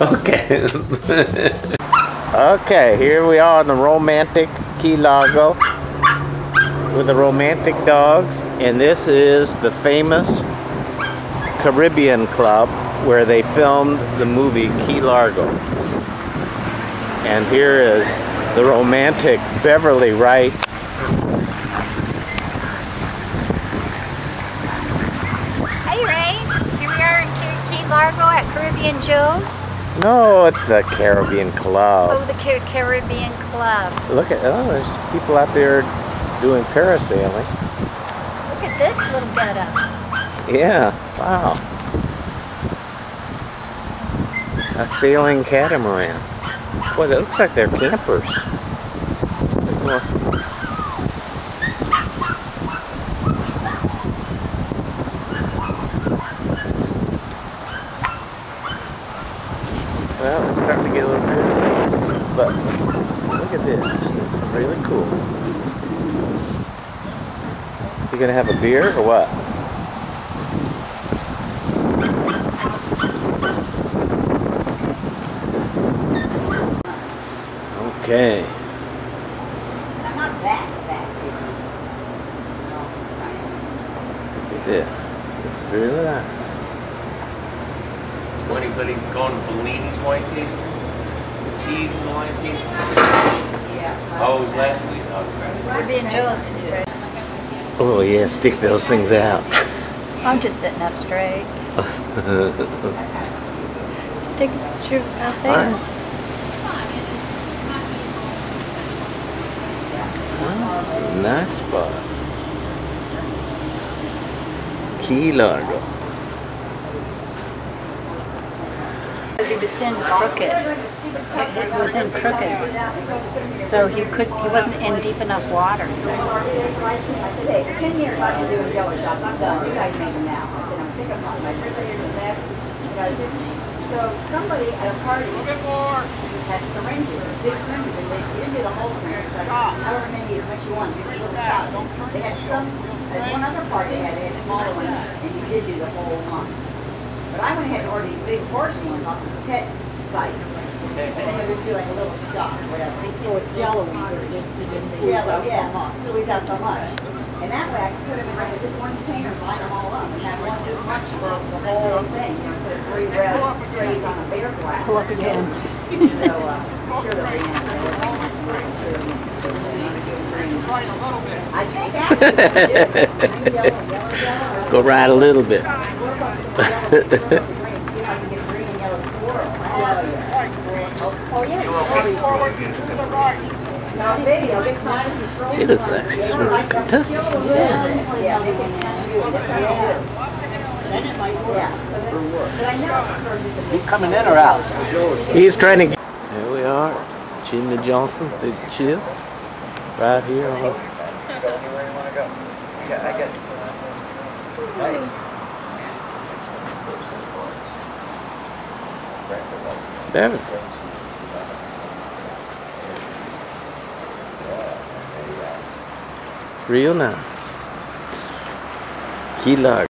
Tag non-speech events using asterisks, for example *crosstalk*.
Okay. *laughs* okay, here we are on the romantic Key Largo with the romantic dogs, and this is the famous Caribbean Club where they filmed the movie Key Largo. And here is the romantic Beverly Wright. Hey Ray, here we are in Key- Key Largo at Caribbean Joe's. No, it's the Caribbean Club. Oh, the Car- Caribbean Club. Look at, oh, there's people out there doing parasailing. Look at this little getup. Yeah, wow. A sailing catamaran. Boy, that looks like they're campers. Well, Well, it's starting to get a little busy, but look at this. It's really cool. You gonna have a beer or what? Okay. I'm not that fat. Look at this. It's really nice. Anybody going to Bellini's wine tasting? Cheese and wine tasting? Oh, it was last week. Oh, okay. Caribbean Joe's. Oh yeah, stick those things out. I'm just sitting up straight. Take a picture out there. Oh, it's a nice spot. Key Largo. He was in crooked. It, it was in crooked. So he could he wasn't in deep enough water. Ten years I've yellow. I'm done. You guys now. I I'm sick of them. My first year was that. So somebody at a party had syringes, big syringes, and they do the whole syringe. Like, however many, as much you want, a little. They had some, at one other party they had, had smaller ones, and you did do the whole one. But I went ahead and ordered these big portion ones off the pet site. And then we would do like a little shot, or whatever. So it's jello either, just, you just It's yellow, yeah, squeeze out so much. And that way I could put them in like just one container, and line them all up, and have one this much for the whole thing. You know, put three red trays on a beer glass. pull up again. So, uh, sure they'll be I think *laughs* actually, yellow, yellow, yellow. Go right a little bit. She looks like she's from Kentucky. Yeah, they can do it. Yeah. so that- But I know. You coming in or out? He's trying to get. Here we are, Jimmy Johnson, Big Chill, right here on. There. Real nice. Key Largo.